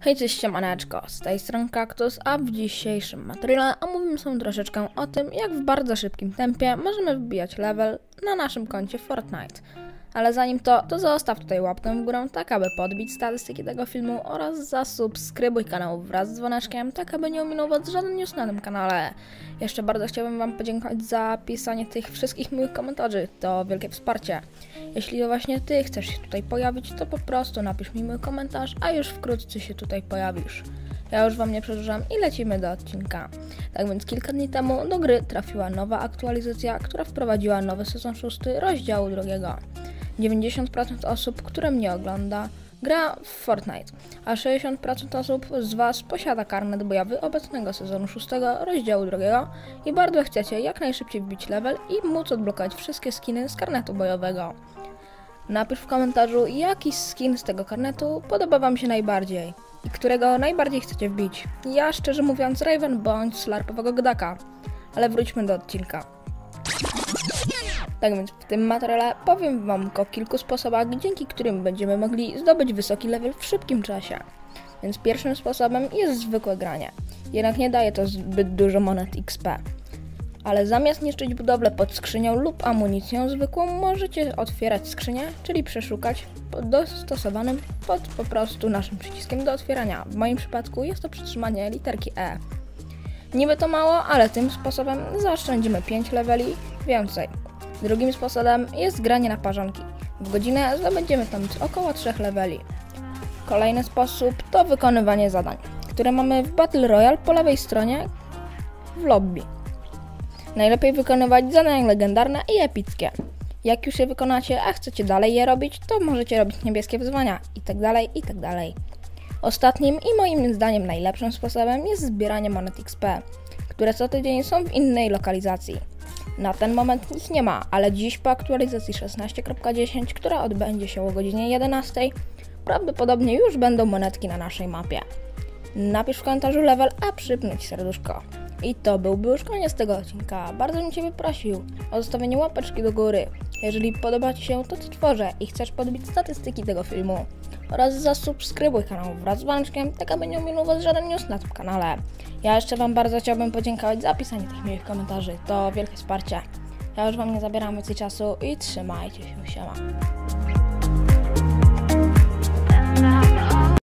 Hej, cześć, siemaneczko, z tej strony Kaktus, a w dzisiejszym materiale omówimy sobie troszeczkę o tym, jak w bardzo szybkim tempie możemy wbijać level na naszym koncie Fortnite. Ale zanim to, to zostaw tutaj łapkę w górę, tak aby podbić statystyki tego filmu oraz zasubskrybuj kanał wraz z dzwoneczkiem, tak aby nie ominął was żaden news na tym kanale. Jeszcze bardzo chciałbym wam podziękować za pisanie tych wszystkich miłych komentarzy, to wielkie wsparcie. Jeśli właśnie ty chcesz się tutaj pojawić, to po prostu napisz mi mój komentarz, a już wkrótce się tutaj pojawisz. Ja już wam nie przedłużam i lecimy do odcinka. Tak więc kilka dni temu do gry trafiła nowa aktualizacja, która wprowadziła nowy sezon 6 rozdziału drugiego. 90% osób, które mnie ogląda, gra w Fortnite, a 60% osób z Was posiada karnet bojowy obecnego sezonu 6 rozdziału drugiego i bardzo chcecie jak najszybciej wbić level i móc odblokować wszystkie skiny z karnetu bojowego. Napisz w komentarzu, jaki skin z tego karnetu podoba Wam się najbardziej i którego najbardziej chcecie wbić. Ja szczerze mówiąc Raven bądź Slarpowego Gdaka, ale wróćmy do odcinka. Tak więc w tym materiale powiem Wam o kilku sposobach, dzięki którym będziemy mogli zdobyć wysoki level w szybkim czasie. Więc pierwszym sposobem jest zwykłe granie. Jednak nie daje to zbyt dużo monet XP. Ale zamiast niszczyć budowlę pod skrzynią lub amunicją zwykłą, możecie otwierać skrzynię, czyli przeszukać dostosowanym pod po prostu naszym przyciskiem do otwierania. W moim przypadku jest to przytrzymanie literki E. Niby to mało, ale tym sposobem zaoszczędzimy 5 leveli więcej. Drugim sposobem jest granie na parzonki. W godzinę zdobędziemy tam około 3 leveli. Kolejny sposób to wykonywanie zadań, które mamy w Battle Royale po lewej stronie w lobby. Najlepiej wykonywać zadania legendarne i epickie. Jak już je wykonacie, a chcecie dalej je robić, to możecie robić niebieskie wyzwania itd. itd. Ostatnim i moim zdaniem najlepszym sposobem jest zbieranie monet XP, które co tydzień są w innej lokalizacji. Na ten moment ich nie ma, ale dziś po aktualizacji 16.10, która odbędzie się o godzinie 11, prawdopodobnie już będą monetki na naszej mapie. Napisz w komentarzu level, a przypnąć serduszko. I to byłby już koniec tego odcinka. Bardzo bym Cię prosił o zostawienie łapeczki do góry. Jeżeli podoba Ci się to, co tworzę i chcesz podbić statystyki tego filmu oraz zasubskrybuj kanał wraz z dzwoneczkiem, tak aby nie ominął Was żaden news na tym kanale. Ja jeszcze Wam bardzo chciałbym podziękować za pisanie tych miłych komentarzy. To wielkie wsparcie. Ja już Wam nie zabieram więcej czasu i trzymajcie się, siema.